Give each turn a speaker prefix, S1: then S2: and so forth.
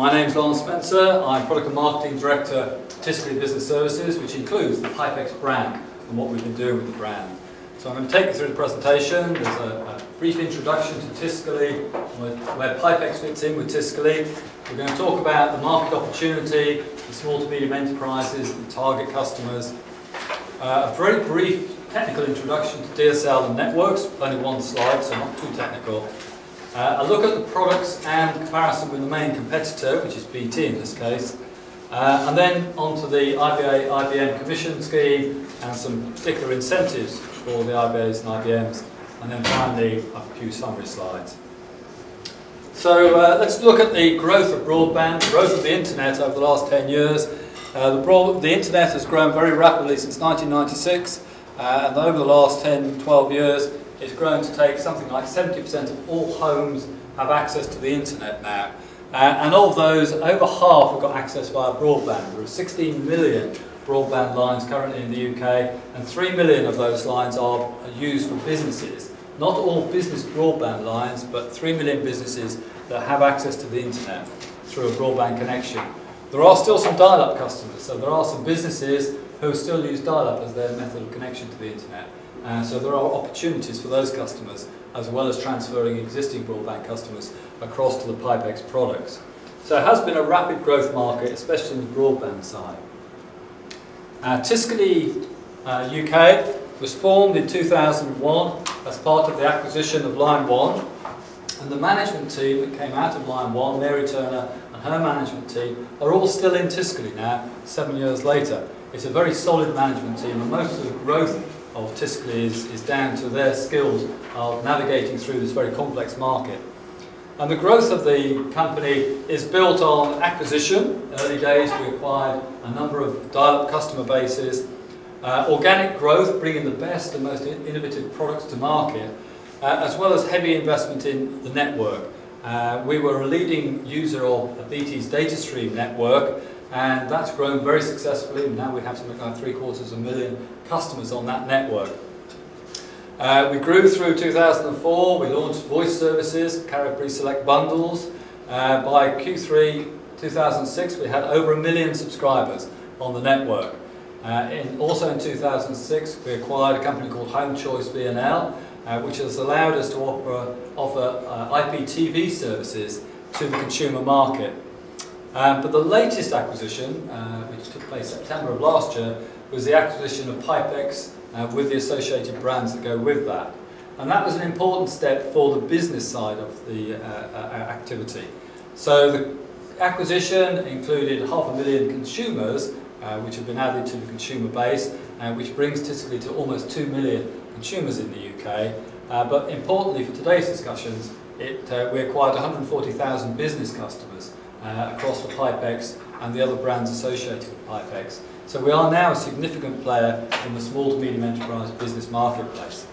S1: My name is Lance Spencer. I'm Product and Marketing Director Tiscali Business Services, which includes the Pipex brand and what we've been doing with the brand. So I'm going to take you through the presentation. There's a, a brief introduction to Tiscali, where, where Pipex fits in with Tiscali. We're going to talk about the market opportunity, the small to medium enterprises, the target customers. Uh, a very brief technical introduction to DSL and networks, only one slide, so not too technical. Uh, a look at the products and comparison with the main competitor, which is BT in this case. Uh, and then onto the IBA IBM commission scheme and some particular incentives for the IBAs and IBMs. And then finally, a few summary slides. So uh, let's look at the growth of broadband, growth of the internet over the last 10 years. Uh, the, broad, the internet has grown very rapidly since 1996, uh, and over the last 10, 12 years, it's grown to take something like 70% of all homes have access to the internet now. Uh, and of those, over half have got access via broadband. There are 16 million broadband lines currently in the UK, and 3 million of those lines are used for businesses. Not all business broadband lines, but 3 million businesses that have access to the internet through a broadband connection. There are still some dial-up customers, so there are some businesses who still use dial-up as their method of connection to the internet. Uh, so there are opportunities for those customers as well as transferring existing broadband customers across to the Pipex products. So it has been a rapid growth market, especially in the broadband side. Uh, Tiscali uh, UK was formed in 2001 as part of the acquisition of LineOne and the management team that came out of LineOne, Mary Turner and her management team, are all still in Tiscali now, seven years later. It's a very solid management team and most of the growth of Tiscali is, is down to their skills of navigating through this very complex market. And the growth of the company is built on acquisition. Early days we acquired a number of dial-up customer bases, uh, organic growth, bringing the best and most innovative products to market, uh, as well as heavy investment in the network. Uh, we were a leading user of BT's data stream network, and that's grown very successfully. Now we have something like three quarters of a million customers on that network. Uh, we grew through 2004, we launched voice services, carrier pre-select bundles. Uh, by Q3 2006 we had over a million subscribers on the network. Uh, in, also in 2006 we acquired a company called HomeChoice VNL, uh, which has allowed us to offer, offer uh, IPTV services to the consumer market. Um, but the latest acquisition, uh, which took place September of last year, was the acquisition of Pipex uh, with the associated brands that go with that. And that was an important step for the business side of the activity. So the acquisition included half a million consumers, which have been added to the consumer base, which brings Tiscali to almost 2 million consumers in the UK. Uh, but importantly for today's discussions, it, we acquired 140,000 business customers uh, across the Pipex and the other brands associated with Pipex. So we are now a significant player in the small to medium enterprise business marketplace.